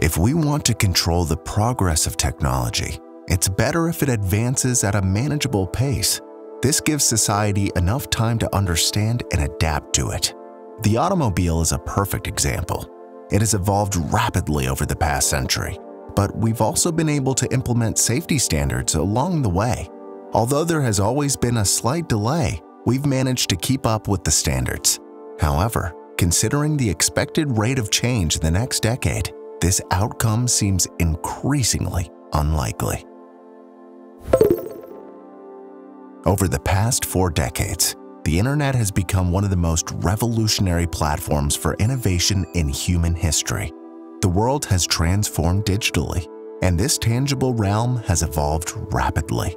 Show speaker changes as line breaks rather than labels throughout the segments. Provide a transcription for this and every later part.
If we want to control the progress of technology, it's better if it advances at a manageable pace. This gives society enough time to understand and adapt to it. The automobile is a perfect example. It has evolved rapidly over the past century, but we've also been able to implement safety standards along the way. Although there has always been a slight delay, we've managed to keep up with the standards. However, considering the expected rate of change in the next decade, this outcome seems increasingly unlikely. Over the past four decades, the internet has become one of the most revolutionary platforms for innovation in human history. The world has transformed digitally, and this tangible realm has evolved rapidly.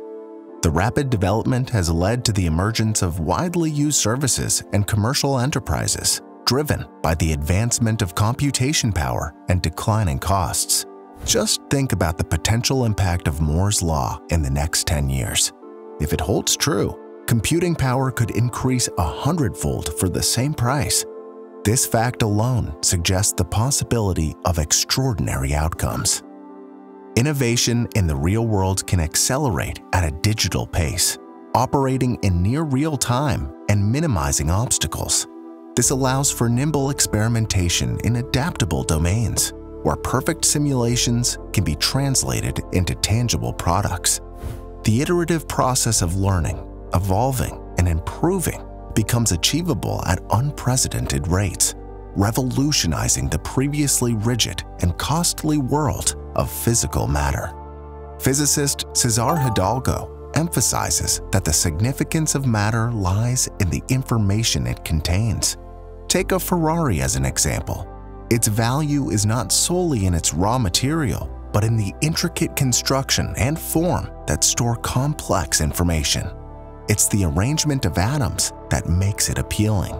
The rapid development has led to the emergence of widely used services and commercial enterprises, driven by the advancement of computation power and declining costs. Just think about the potential impact of Moore's Law in the next 10 years. If it holds true, computing power could increase a hundredfold for the same price. This fact alone suggests the possibility of extraordinary outcomes. Innovation in the real world can accelerate at a digital pace, operating in near real time and minimizing obstacles. This allows for nimble experimentation in adaptable domains, where perfect simulations can be translated into tangible products. The iterative process of learning evolving, and improving becomes achievable at unprecedented rates, revolutionizing the previously rigid and costly world of physical matter. Physicist Cesar Hidalgo emphasizes that the significance of matter lies in the information it contains. Take a Ferrari as an example. Its value is not solely in its raw material, but in the intricate construction and form that store complex information. It's the arrangement of atoms that makes it appealing.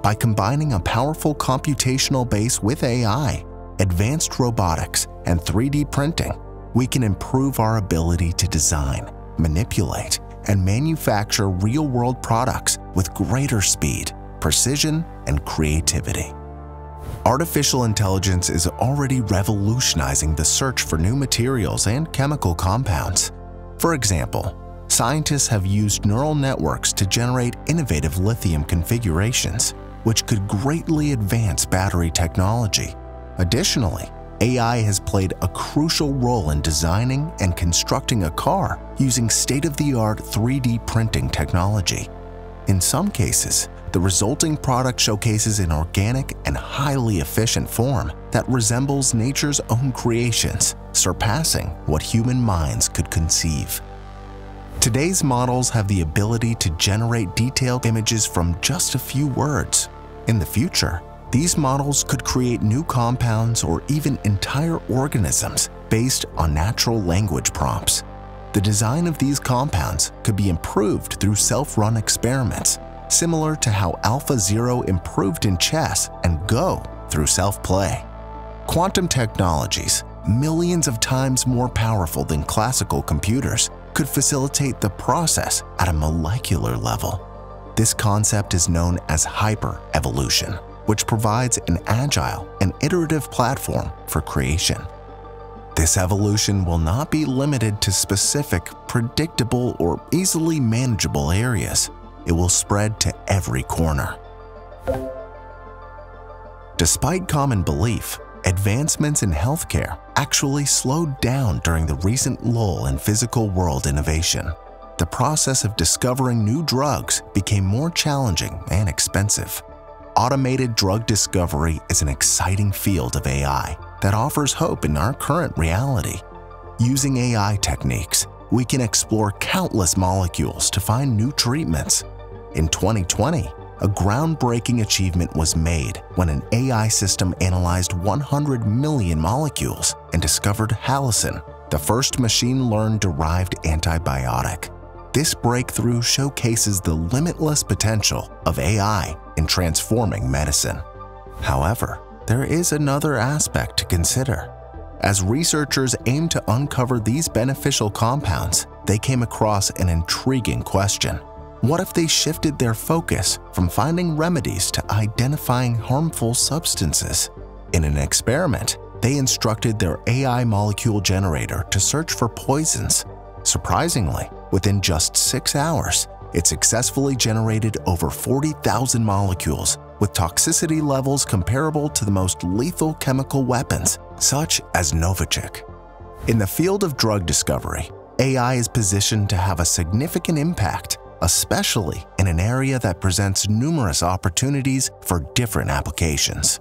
By combining a powerful computational base with AI, advanced robotics, and 3D printing, we can improve our ability to design, manipulate, and manufacture real-world products with greater speed, precision, and creativity. Artificial intelligence is already revolutionizing the search for new materials and chemical compounds. For example, scientists have used neural networks to generate innovative lithium configurations, which could greatly advance battery technology. Additionally, AI has played a crucial role in designing and constructing a car using state-of-the-art 3D printing technology. In some cases, the resulting product showcases an organic and highly efficient form that resembles nature's own creations, surpassing what human minds could conceive. Today's models have the ability to generate detailed images from just a few words. In the future, these models could create new compounds or even entire organisms based on natural language prompts. The design of these compounds could be improved through self-run experiments, similar to how AlphaZero improved in chess and Go through self-play. Quantum technologies, millions of times more powerful than classical computers, could facilitate the process at a molecular level. This concept is known as hyper-evolution, which provides an agile and iterative platform for creation. This evolution will not be limited to specific, predictable, or easily manageable areas. It will spread to every corner. Despite common belief, advancements in healthcare actually slowed down during the recent lull in physical world innovation. The process of discovering new drugs became more challenging and expensive. Automated drug discovery is an exciting field of AI that offers hope in our current reality. Using AI techniques, we can explore countless molecules to find new treatments. In 2020, a groundbreaking achievement was made when an AI system analyzed 100 million molecules and discovered Halicin, the first machine-learned derived antibiotic. This breakthrough showcases the limitless potential of AI in transforming medicine. However, there is another aspect to consider. As researchers aim to uncover these beneficial compounds, they came across an intriguing question. What if they shifted their focus from finding remedies to identifying harmful substances? In an experiment, they instructed their AI molecule generator to search for poisons. Surprisingly, within just six hours, it successfully generated over 40,000 molecules with toxicity levels comparable to the most lethal chemical weapons, such as Novichok. In the field of drug discovery, AI is positioned to have a significant impact, especially in an area that presents numerous opportunities for different applications.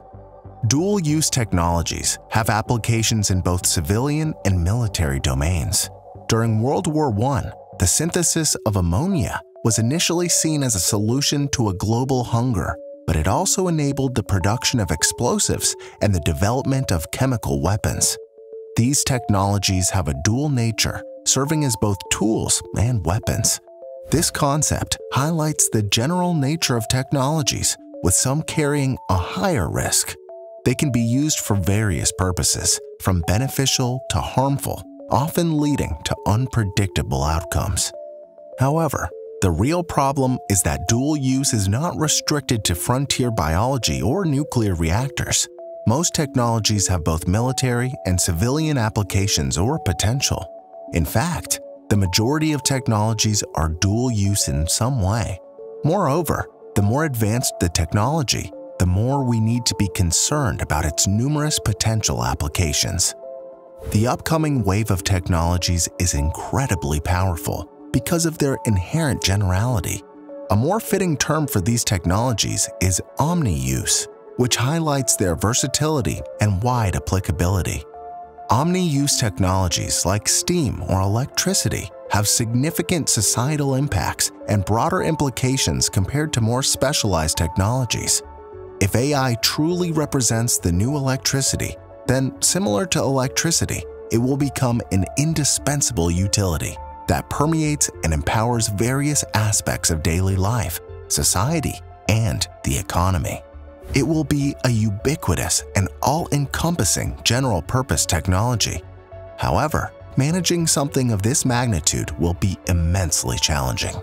Dual-use technologies have applications in both civilian and military domains. During World War I, the synthesis of ammonia was initially seen as a solution to a global hunger, but it also enabled the production of explosives and the development of chemical weapons. These technologies have a dual nature, serving as both tools and weapons. This concept highlights the general nature of technologies, with some carrying a higher risk. They can be used for various purposes, from beneficial to harmful, often leading to unpredictable outcomes. However, the real problem is that dual use is not restricted to frontier biology or nuclear reactors. Most technologies have both military and civilian applications or potential. In fact, the majority of technologies are dual use in some way. Moreover, the more advanced the technology, the more we need to be concerned about its numerous potential applications. The upcoming wave of technologies is incredibly powerful because of their inherent generality. A more fitting term for these technologies is omni-use, which highlights their versatility and wide applicability. Omni-use technologies like steam or electricity have significant societal impacts and broader implications compared to more specialized technologies. If AI truly represents the new electricity, then similar to electricity, it will become an indispensable utility that permeates and empowers various aspects of daily life, society, and the economy. It will be a ubiquitous and all-encompassing general-purpose technology. However, managing something of this magnitude will be immensely challenging.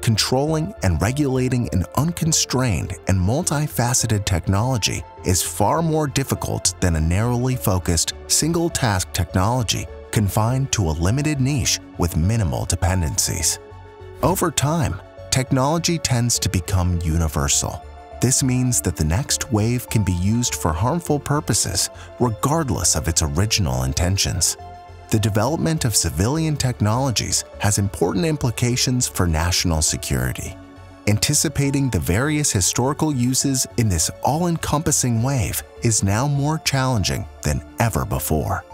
Controlling and regulating an unconstrained and multifaceted technology is far more difficult than a narrowly focused, single-task technology confined to a limited niche with minimal dependencies. Over time, technology tends to become universal. This means that the next wave can be used for harmful purposes, regardless of its original intentions. The development of civilian technologies has important implications for national security. Anticipating the various historical uses in this all-encompassing wave is now more challenging than ever before.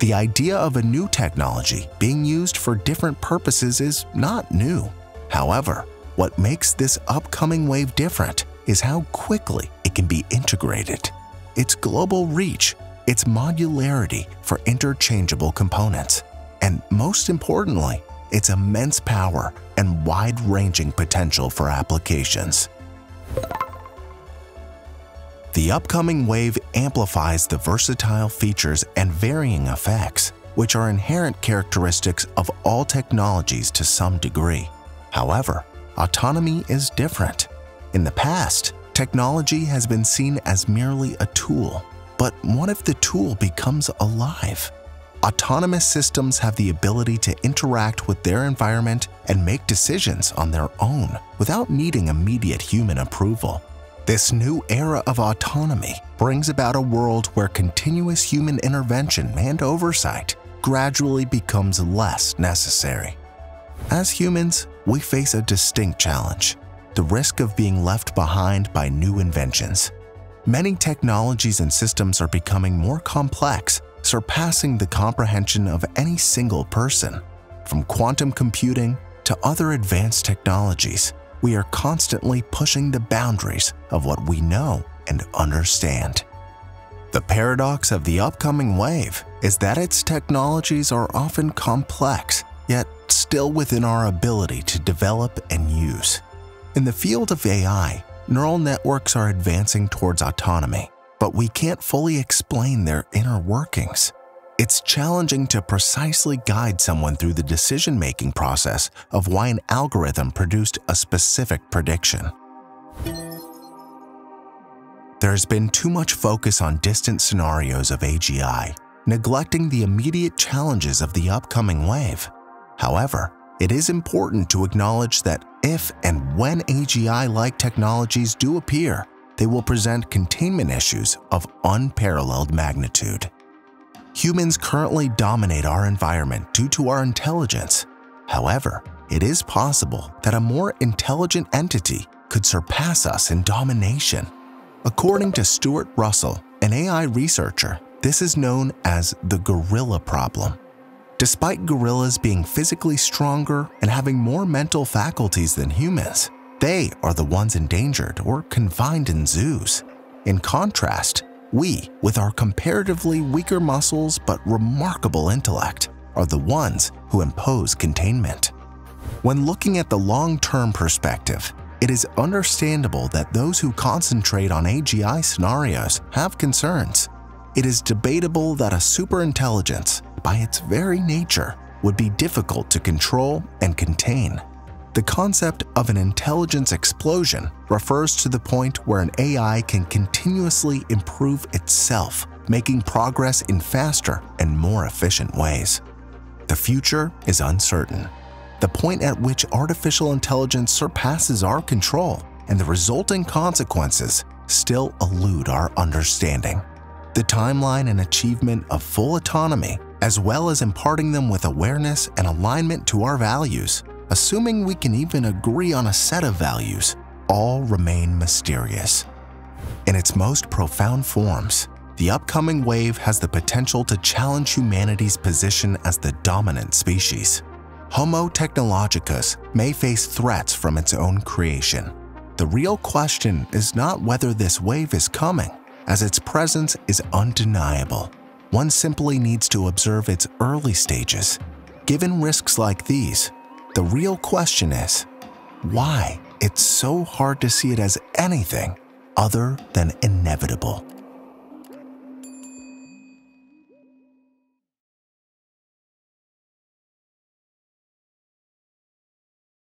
The idea of a new technology being used for different purposes is not new. However, what makes this upcoming wave different is how quickly it can be integrated. Its global reach, its modularity for interchangeable components, and most importantly, its immense power and wide-ranging potential for applications. The upcoming wave amplifies the versatile features and varying effects, which are inherent characteristics of all technologies to some degree. However, autonomy is different. In the past, technology has been seen as merely a tool, but what if the tool becomes alive? Autonomous systems have the ability to interact with their environment and make decisions on their own without needing immediate human approval. This new era of autonomy brings about a world where continuous human intervention and oversight gradually becomes less necessary. As humans, we face a distinct challenge, the risk of being left behind by new inventions. Many technologies and systems are becoming more complex, surpassing the comprehension of any single person. From quantum computing to other advanced technologies, we are constantly pushing the boundaries of what we know and understand. The paradox of the upcoming wave is that its technologies are often complex, yet still within our ability to develop and use. In the field of AI, neural networks are advancing towards autonomy, but we can't fully explain their inner workings. It's challenging to precisely guide someone through the decision-making process of why an algorithm produced a specific prediction. There's been too much focus on distant scenarios of AGI, neglecting the immediate challenges of the upcoming wave. However, it is important to acknowledge that if and when AGI-like technologies do appear, they will present containment issues of unparalleled magnitude. Humans currently dominate our environment due to our intelligence. However, it is possible that a more intelligent entity could surpass us in domination. According to Stuart Russell, an AI researcher, this is known as the gorilla problem. Despite gorillas being physically stronger and having more mental faculties than humans, they are the ones endangered or confined in zoos. In contrast, we, with our comparatively weaker muscles but remarkable intellect, are the ones who impose containment. When looking at the long-term perspective, it is understandable that those who concentrate on AGI scenarios have concerns. It is debatable that a superintelligence, by its very nature, would be difficult to control and contain. The concept of an intelligence explosion refers to the point where an AI can continuously improve itself, making progress in faster and more efficient ways. The future is uncertain. The point at which artificial intelligence surpasses our control and the resulting consequences still elude our understanding. The timeline and achievement of full autonomy, as well as imparting them with awareness and alignment to our values, assuming we can even agree on a set of values, all remain mysterious. In its most profound forms, the upcoming wave has the potential to challenge humanity's position as the dominant species. Homo technologicus may face threats from its own creation. The real question is not whether this wave is coming, as its presence is undeniable. One simply needs to observe its early stages. Given risks like these, the real question is, why it's so hard to see it as anything other than inevitable.